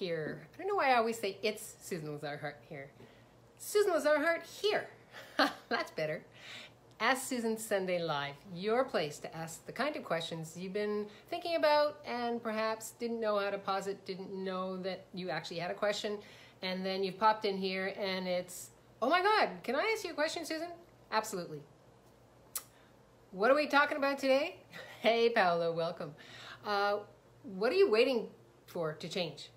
here. I don't know why I always say it's Susan Lazar here. Susan Lazar here. That's better. Ask Susan Sunday Live, your place to ask the kind of questions you've been thinking about and perhaps didn't know how to pause it, didn't know that you actually had a question, and then you've popped in here and it's, oh my God, can I ask you a question, Susan? Absolutely. What are we talking about today? Hey, Paolo, welcome. Uh, what are you waiting for to change?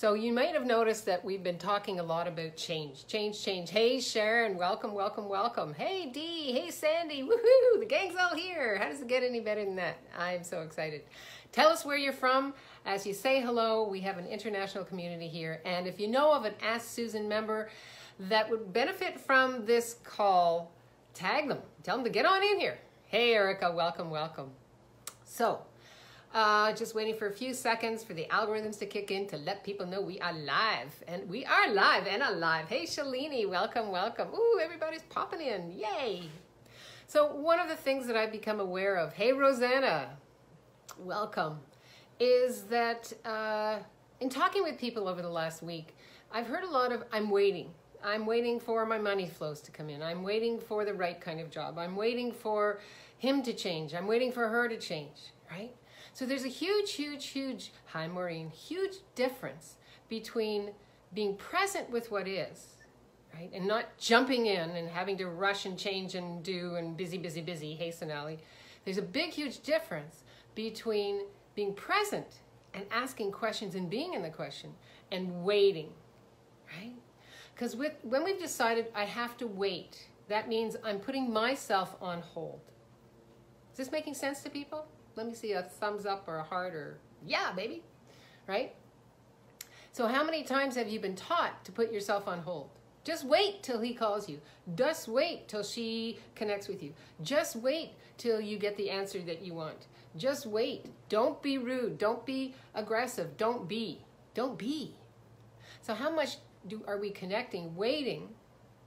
So you might have noticed that we've been talking a lot about change, change, change. Hey Sharon, welcome, welcome, welcome. Hey Dee, hey Sandy, woohoo, the gang's all here. How does it get any better than that? I'm so excited. Tell us where you're from. As you say hello, we have an international community here. And if you know of an Ask Susan member that would benefit from this call, tag them. Tell them to get on in here. Hey Erica, welcome, welcome. So, uh, just waiting for a few seconds for the algorithms to kick in to let people know we are live. And we are live and alive. Hey, Shalini, welcome, welcome. Ooh, everybody's popping in. Yay. So one of the things that I've become aware of, hey, Rosanna, welcome, is that uh, in talking with people over the last week, I've heard a lot of, I'm waiting. I'm waiting for my money flows to come in. I'm waiting for the right kind of job. I'm waiting for him to change. I'm waiting for her to change, right? So there's a huge, huge, huge, hi Maureen, huge difference between being present with what is, right? And not jumping in and having to rush and change and do and busy, busy, busy, hey Sonali. There's a big, huge difference between being present and asking questions and being in the question and waiting, right? Because with when we've decided I have to wait, that means I'm putting myself on hold. Is this making sense to people? Let me see a thumbs up or a heart or, yeah, baby, right? So how many times have you been taught to put yourself on hold? Just wait till he calls you. Just wait till she connects with you. Just wait till you get the answer that you want. Just wait. Don't be rude. Don't be aggressive. Don't be. Don't be. So how much do, are we connecting, waiting,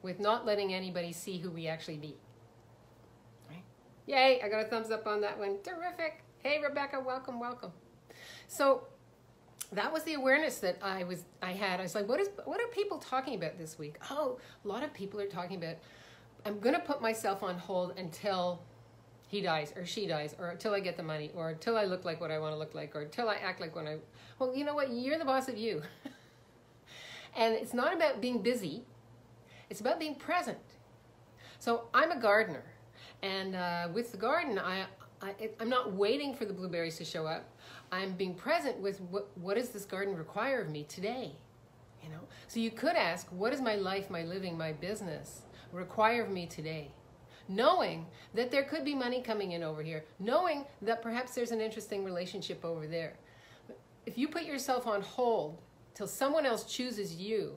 with not letting anybody see who we actually be? Yay, I got a thumbs up on that one. Terrific. Hey, Rebecca, welcome, welcome. So that was the awareness that I was I had. I was like, what is what are people talking about this week? Oh, a lot of people are talking about I'm to put myself on hold until he dies or she dies or until I get the money or until I look like what I want to look like or until I act like when I Well, you know what? You're the boss of you. and it's not about being busy. It's about being present. So, I'm a gardener. And uh, with the garden, I, I, am not waiting for the blueberries to show up. I'm being present with what, what does this garden require of me today? You know, so you could ask, what does my life, my living, my business require of me today? Knowing that there could be money coming in over here, knowing that perhaps there's an interesting relationship over there. If you put yourself on hold till someone else chooses you,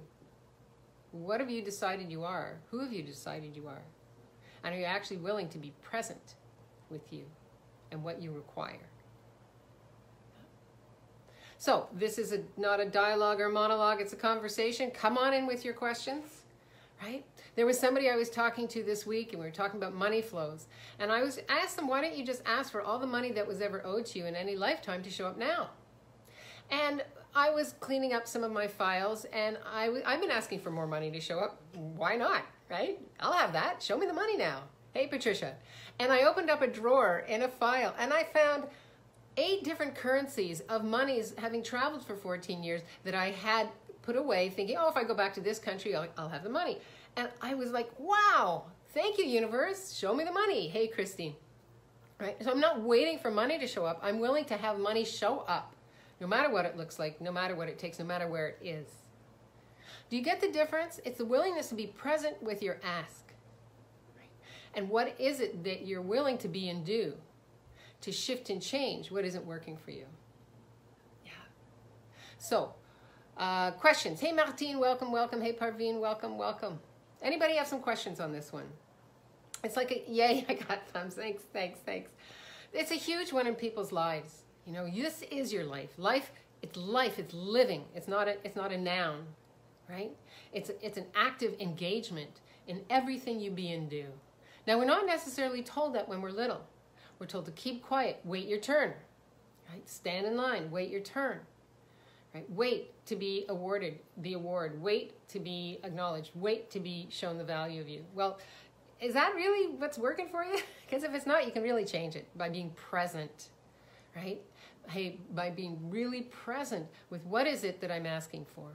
what have you decided you are? Who have you decided you are? And are you actually willing to be present with you and what you require? So this is a, not a dialogue or monologue, it's a conversation. Come on in with your questions, right? There was somebody I was talking to this week and we were talking about money flows. And I was I asked them, why don't you just ask for all the money that was ever owed to you in any lifetime to show up now? And I was cleaning up some of my files and I w- I've been asking for more money to show up. Why not? right? I'll have that. Show me the money now. Hey, Patricia. And I opened up a drawer in a file and I found eight different currencies of monies having traveled for 14 years that I had put away thinking, oh, if I go back to this country, I'll, I'll have the money. And I was like, wow, thank you, universe. Show me the money. Hey, Christine. Right? So I'm not waiting for money to show up. I'm willing to have money show up, no matter what it looks like, no matter what it takes, no matter where it is. Do you get the difference? It's the willingness to be present with your ask. And what is it that you're willing to be and do to shift and change what isn't working for you? Yeah. So, uh, questions. Hey, Martine, welcome, welcome. Hey, Parveen, welcome, welcome. Anybody have some questions on this one? It's like a, yay, I got thumbs. Thanks, thanks, thanks. It's a huge one in people's lives. You know, this is your life. Life, it's life, it's living. It's not a, it's not a noun right? It's, it's an active engagement in everything you be and do. Now, we're not necessarily told that when we're little. We're told to keep quiet, wait your turn, right? Stand in line, wait your turn, right? Wait to be awarded the award. Wait to be acknowledged. Wait to be shown the value of you. Well, is that really what's working for you? Because if it's not, you can really change it by being present, right? Hey, by being really present with what is it that I'm asking for.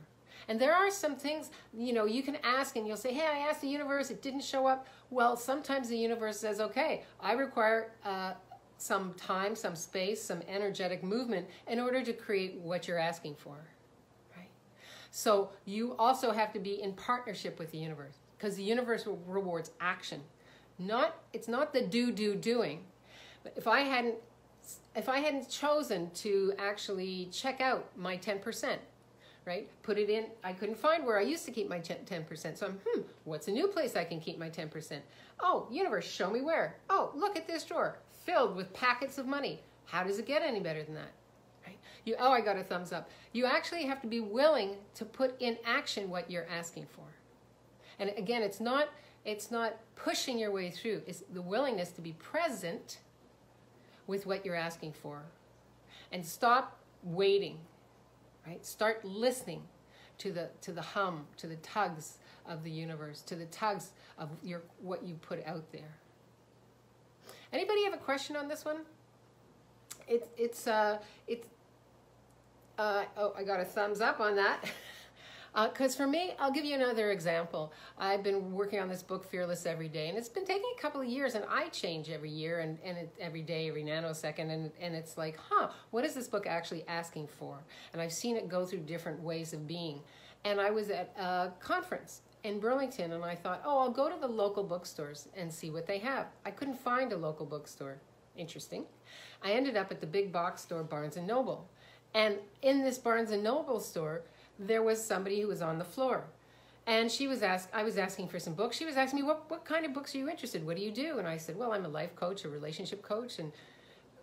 And there are some things, you know, you can ask and you'll say, hey, I asked the universe, it didn't show up. Well, sometimes the universe says, okay, I require uh, some time, some space, some energetic movement in order to create what you're asking for. Right? So you also have to be in partnership with the universe because the universe rewards action. Not it's not the do do doing. But if I hadn't if I hadn't chosen to actually check out my 10%, right? Put it in, I couldn't find where I used to keep my 10%. So I'm, hmm, what's a new place I can keep my 10%? Oh, universe, show me where. Oh, look at this drawer filled with packets of money. How does it get any better than that? Right? You, oh, I got a thumbs up. You actually have to be willing to put in action what you're asking for. And again, it's not, it's not pushing your way through. It's the willingness to be present with what you're asking for. And stop waiting, right? Start listening to the, to the hum, to the tugs of the universe, to the tugs of your, what you put out there. Anybody have a question on this one? It, it's, uh, it's, uh, oh, I got a thumbs up on that. Because uh, for me, I'll give you another example. I've been working on this book, Fearless, every day, and it's been taking a couple of years, and I change every year and, and it, every day, every nanosecond, and, and it's like, huh, what is this book actually asking for? And I've seen it go through different ways of being. And I was at a conference in Burlington and I thought, oh, I'll go to the local bookstores and see what they have. I couldn't find a local bookstore. Interesting. I ended up at the big box store, Barnes and Noble. And in this Barnes and Noble store, there was somebody who was on the floor. And she was asked, I was asking for some books. She was asking me, what, what kind of books are you interested? What do you do? And I said, well, I'm a life coach, a relationship coach. And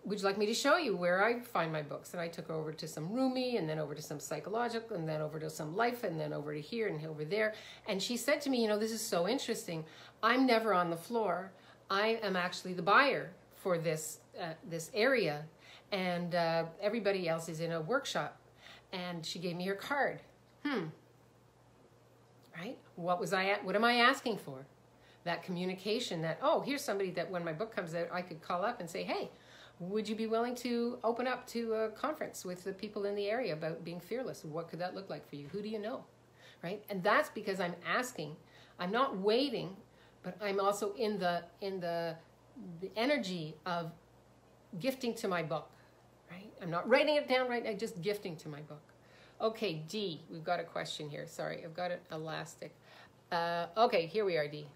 would you like me to show you where I find my books? And I took her over to some Rumi and then over to some psychological and then over to some life and then over to here and over there. And she said to me, you know, this is so interesting. I'm never on the floor. I am actually the buyer for this, uh, this area. And uh, everybody else is in a workshop. And she gave me her card. Hmm. Right? What was I at? What am I asking for? That communication that, oh, here's somebody that when my book comes out, I could call up and say, hey, would you be willing to open up to a conference with the people in the area about being fearless? What could that look like for you? Who do you know? Right? And that's because I'm asking. I'm not waiting, but I'm also in the in the the energy of gifting to my book. Right? I'm not writing it down right now, just gifting to my book. Okay, Dee, we've got a question here. Sorry, I've got an elastic. Uh, okay, here we are, Dee.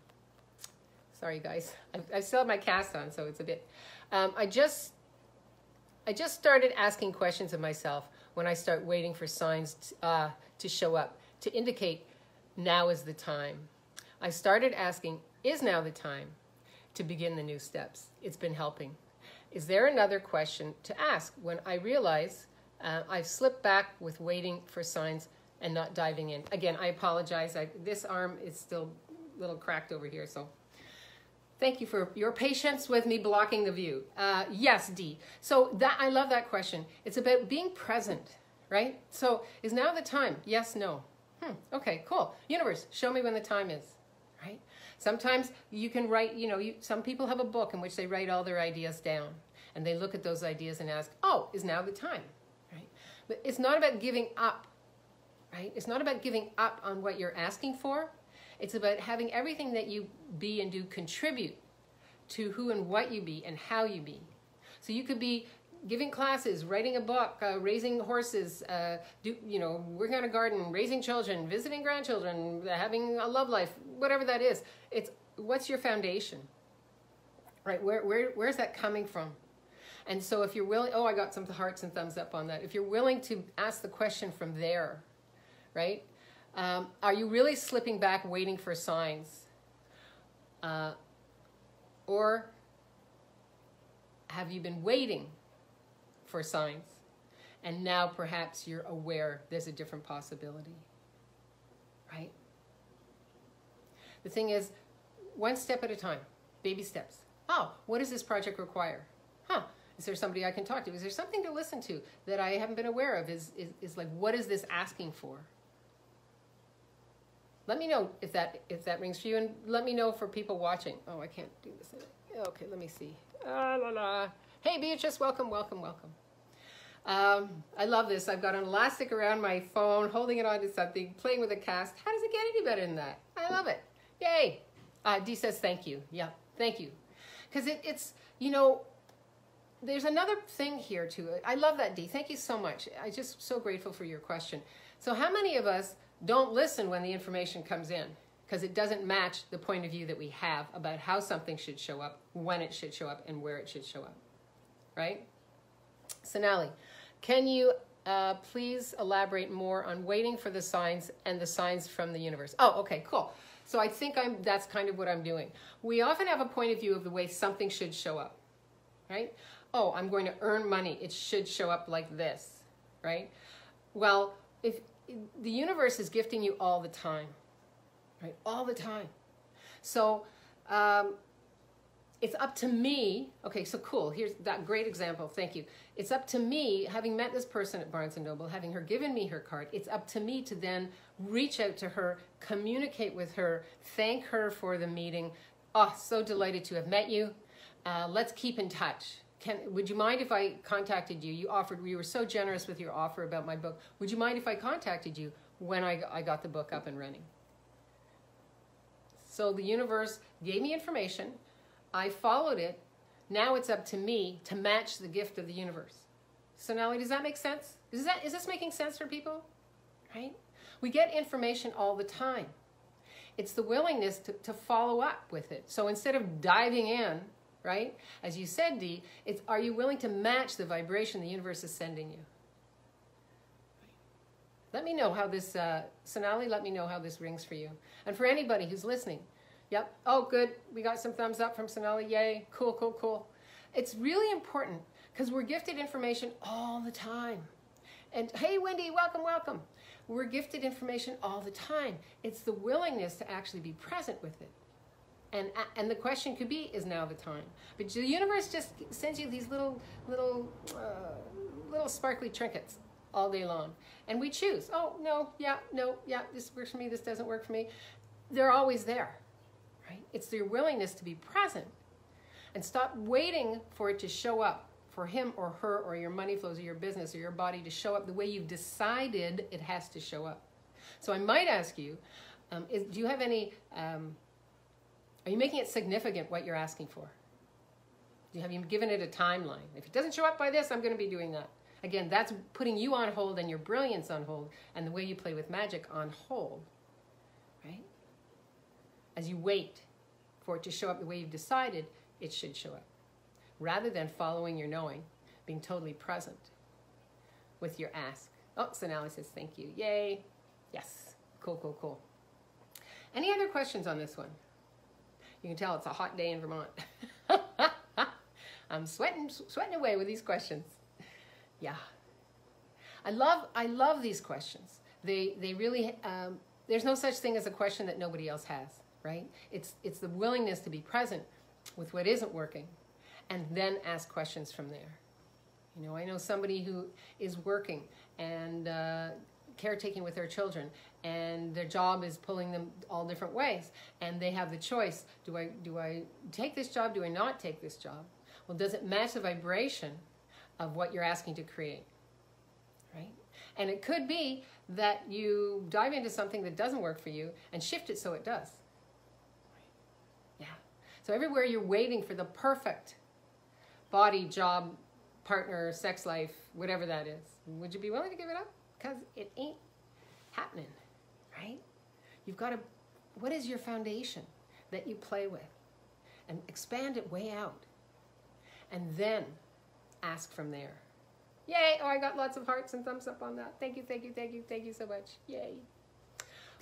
Sorry, guys. I, I still have my cast on, so it's a bit. Um, I just I just started asking questions of myself when I start waiting for signs uh, to show up to indicate now is the time. I started asking, is now the time to begin the new steps? It's been helping. Is there another question to ask when I realize uh, I've slipped back with waiting for signs and not diving in? Again, I apologize. I, this arm is still a little cracked over here, so Thank you for your patience with me blocking the view. Uh, yes, D. So that I love that question. It's about being present, right? So is now the time? Yes, no. Hmm, okay, cool. Universe, show me when the time is, right? Sometimes you can write, you know, you, some people have a book in which they write all their ideas down and they look at those ideas and ask, oh, is now the time, it's not about giving up, right? It's not about giving up on what you're asking for. It's about having everything that you be and do contribute to who and what you be and how you be. So you could be giving classes, writing a book, uh, raising horses, uh, do, you know, working on a garden, raising children, visiting grandchildren, having a love life, whatever that is. It's what's your foundation, right? Where, where, where's that coming from? And so if you're willing, oh, I got some hearts and thumbs up on that. If you're willing to ask the question from there, right? Um, are you really slipping back waiting for signs? Uh, or have you been waiting for signs and now perhaps you're aware there's a different possibility? Right? The thing is, one step at a time, baby steps. Oh, what does this project require? Huh, Is there somebody I can talk to? Is there something to listen to that I haven't been aware of? Is, is, is like, what is this asking for? Let me know if that if that rings for you, and let me know for people watching. Oh, I can't do this. Okay, let me see. Ah, la, la. Hey, Beatrice, welcome, welcome, welcome. Um, I love this. I've got an elastic around my phone, holding it onto something, playing with a cast. How does it get any better than that? I love it. Yay. Uh, Dee says thank you. Yeah, thank you. Because it, it's, you know, there's another thing here to it. I love that, Dee. Thank you so much. I'm just so grateful for your question. So how many of us don't listen when the information comes in? Because it doesn't match the point of view that we have about how something should show up, when it should show up, and where it should show up. Right? Sonali, can you uh, please elaborate more on waiting for the signs and the signs from the universe? Oh, okay, cool. So I think I'm, that's kind of what I'm doing. We often have a point of view of the way something should show up, right? Oh, I'm going to earn money. It should show up like this, right? Well, if the universe is gifting you all the time, right? All the time. So um, it's up to me. Okay, so cool. Here's that great example. Thank you. It's up to me, having met this person at Barnes and Noble, having her given me her card. It's up to me to then reach out to her, communicate with her, thank her for the meeting. Oh, so delighted to have met you. Uh, let's keep in touch. Can, would you mind if I contacted you? You offered, you were so generous with your offer about my book. Would you mind if I contacted you when I, I got the book up and running? So the universe gave me information. I followed it. Now it's up to me to match the gift of the universe. Sonali, does that make sense? Is that is this making sense for people? Right? We get information all the time. It's the willingness to, to follow up with it. So instead of diving in, right? As you said, Dee, it's are you willing to match the vibration the universe is sending you? Let me know how this, uh, Sonali, let me know how this rings for you. And for anybody who's listening, Yep. Oh, good. We got some thumbs up from Sonali. Yay. Cool, cool, cool. It's really important because we're gifted information all the time. And hey, Wendy, welcome, welcome. We're gifted information all the time. It's the willingness to actually be present with it. And, and the question could be, is now the time? But the universe just sends you these little, little, uh, little sparkly trinkets all day long. And we choose, oh, no, yeah, no, yeah, this works for me, this doesn't work for me. They're always there right? It's your willingness to be present and stop waiting for it to show up for him or her or your money flows or your business or your body to show up the way you've decided it has to show up. So I might ask you, um, is, do you have any, um, are you making it significant what you're asking for? Have you given it a timeline? If it doesn't show up by this, I'm going to be doing that. Again, that's putting you on hold and your brilliance on hold and the way you play with magic on hold, right? as you wait for it to show up the way you've decided it should show up, rather than following your knowing, being totally present with your ask. Oh, Sonali says thank you. Yay. Yes. Cool, cool, cool. Any other questions on this one? You can tell it's a hot day in Vermont. I'm sweating, sweating away with these questions. Yeah. I love, I love these questions. They, they really, um, there's no such thing as a question that nobody else has right? It's, it's the willingness to be present with what isn't working and then ask questions from there. You know, I know somebody who is working and uh, caretaking with their children and their job is pulling them all different ways and they have the choice do I do I take this job do I not take this job well does it match the vibration of what you're asking to create right and it could be that you dive into something that doesn't work for you and shift it so it does Yeah. so everywhere you're waiting for the perfect body, job, partner, sex life, whatever that is, would you be willing to give it up? Because it ain't happening, right? You've got to, what is your foundation that you play with? And expand it way out. And then ask from there. Yay! Oh, I got lots of hearts and thumbs up on that. Thank you, thank you, thank you, thank you so much. Yay.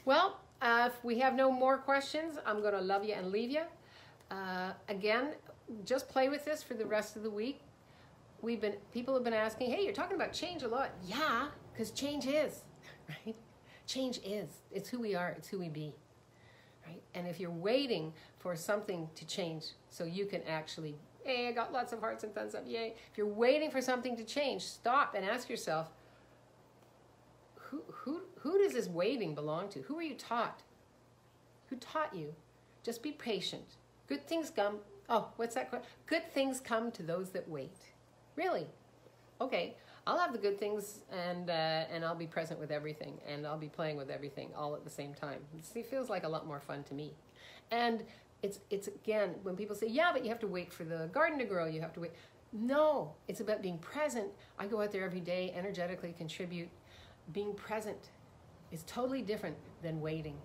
Well, uh, if we have no more questions, I'm going to love you and leave you. Uh, again, just play with this for the rest of the week. We've been people have been asking, "Hey, you're talking about change a lot." Yeah, because change is, right? Change is. It's who we are. It's who we be, right? And if you're waiting for something to change so you can actually Hey, I got lots of hearts and thumbs up. Yay. If you're waiting for something to change, stop and ask yourself, who, who, who does this waiting belong to? Who are you taught? Who taught you? Just be patient. Good things come. Oh, what's that? Good things come to those that wait. Really? Okay. I'll have the good things and uh, and I'll be present with everything and I'll be playing with everything all at the same time. It feels like a lot more fun to me. And it's it's again when people say, "Yeah, but you have to wait for the garden to grow. You have to wait." No, it's about being present. I go out there every day, energetically contribute. Being present is totally different than waiting.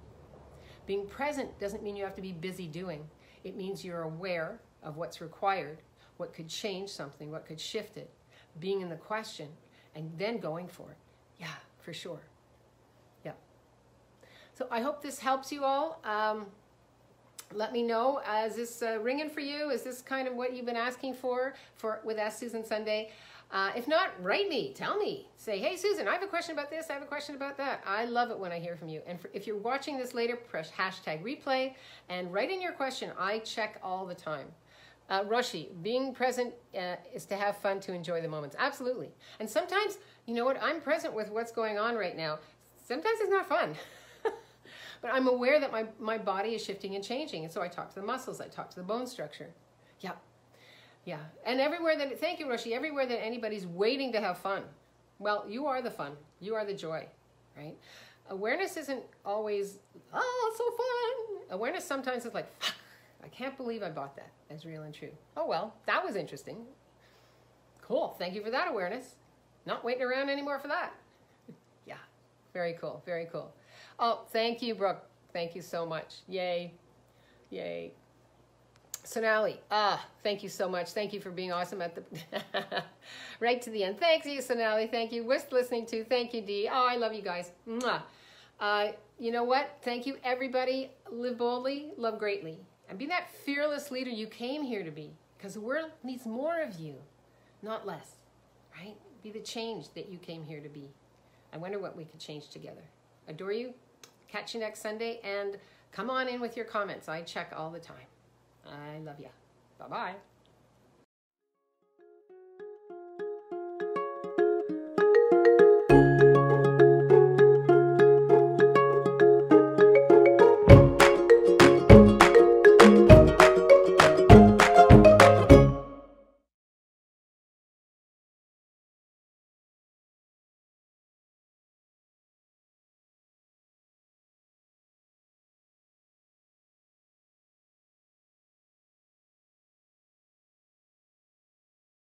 Being present doesn't mean you have to be busy doing. It means you're aware of what's required, what could change something, what could shift it, being in the question, and then going for it. Yeah, for sure. Yeah. So I hope this helps you all. Um, let me know. Uh, is this uh, ringing for you? Is this kind of what you've been asking for for with Ask Susan Sunday? Uh, if not, write me. Tell me. Say, hey, Susan, I have a question about this. I have a question about that. I love it when I hear from you. And for, if you're watching this later, press hashtag replay and write in your question. I check all the time. Uh, Roshi, being present uh, is to have fun, to enjoy the moments. Absolutely. And sometimes, you know what? I'm present with what's going on right now. Sometimes it's not fun. but I'm aware that my, my body is shifting and changing. And so I talk to the muscles, I talk to the bone structure. Yeah. Yeah. And everywhere that, thank you, Roshi, everywhere that anybody's waiting to have fun. Well, you are the fun. You are the joy, right? Awareness isn't always, oh, so fun. Awareness sometimes is like, I can't believe I bought that as real and true. Oh, well, that was interesting. Cool. Thank you for that awareness. Not waiting around anymore for that. yeah. Very cool. Very cool. Oh, thank you, Brooke. Thank you so much. Yay. Yay. Sonali, ah, thank you so much. Thank you for being awesome at the right to the end. Thanks you, Sonali. Thank you. Wist listening to. Thank you, Dee. Oh, I love you guys. Mwah. Uh, you know what? Thank you, everybody. Live boldly, love greatly, and be that fearless leader you came here to be. Because the world needs more of you, not less. Right? Be the change that you came here to be. I wonder what we could change together. Adore you. Catch you next Sunday, and come on in with your comments. I check all the time. I love you. Bye bye.